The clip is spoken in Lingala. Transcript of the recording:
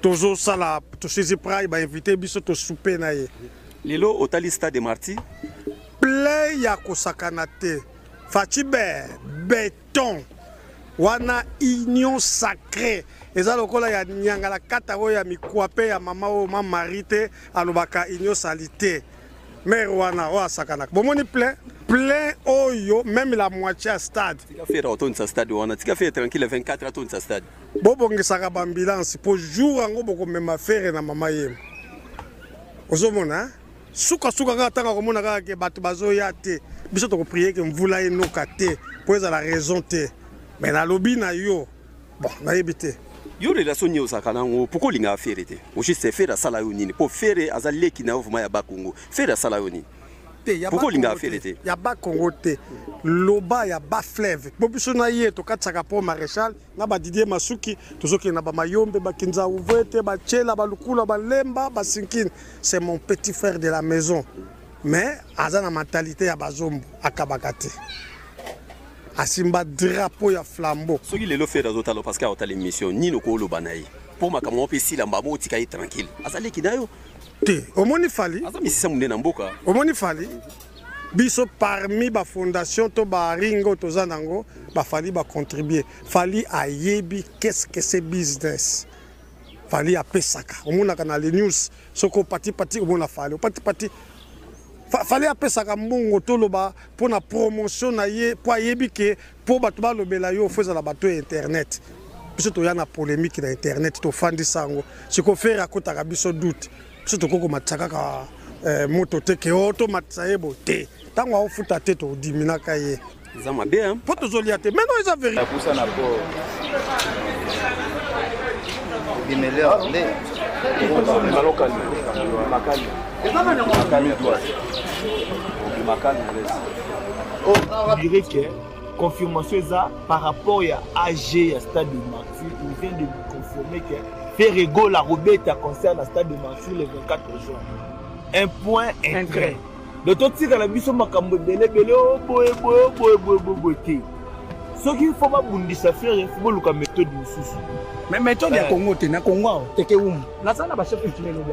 tozo sala tosuizi prai ba invité biso to souper na ye lelo otali stade de martyr plein ya kosakana te faci ber beton wana union sacrée eza lokola ya nyangala kata oyo ya mikwa mpe ya mama oyo ma mari te alobaka union sali te mare wana oyo asakanaka bomoni plein plein oyo meme la moitié ya stade tika fera otondisa stade wana tika fera tranquille 24 atondisa stade bobongisaka baambulansi mpo jour yango bokomema fere na mama yemo ozomona sukasuka kaka ntango akomona kaka ke bato bazoya te biso tokoprie ke mvula enoka te mpo ezala raison te me nalobi na yo bon nayebi te yo relation nini ozalaka nango pourkoi olingaka fere te ojuste fere asala yo nini mpo fere aza leki na yo vraimen ya bakongo fere asala yo nini te ya pourquoi olingaka fele te ya ba Congo te loba ya ba fleuve po biso na ye tokatisaka po maréchal na ba Didier Masuki tozokende na ba Mayombe ba Kinza Uvete ba Chela ba Lukula ba Lemba ba Sinkini c'est mon petit frère de la maison mais aza na mentalité ya bazombo akabaka te asimba drapeau ya flambeau soki lelo fere azotala parce que aotala émission nini okoloba na ye mpo makambo moko mpe esila mbabo otika ye tranquille azaleki na yo te omoni fali aza misisa munde na mboka omoni fali biso parmi bafondation to baring oyo toza na yango bafali bacontribue fali ayebi qu'est-ce que c'est business fali apesaka omonaka na le news soki opatipati omona fali opatipati fali apesaka mbongo toloba mpo na promotion na ye mpo ayebi ke Mpo bato balobela yo fo ezala bato ya internet biso toya na polemique na internet tofandisa yango siko fere akotaka biso doute biso tokoki komatisa kaka eh, moto te ke o tomatisa ye bo te ntango aofuta te todiminaka ye eza mabe mpo tozolia te meno eza verité On dirait que confirmation eza par rapport ya AG ya stade de Martyr, il vient de me confirmer que Ferre Gola akobeta concert na stade de Martyr le 24 juin. Un point, un, un trait. Donc totikala biso makambo ebele ebele o oh, boye boye oh, boye boye boye boye te. Soki il faut babundisa Ferre, il faut boluka méthode mosusu. Mais méthode ya eh. Congo te, na Congo awa teke umu. Naza na ba chef coutumier lobi.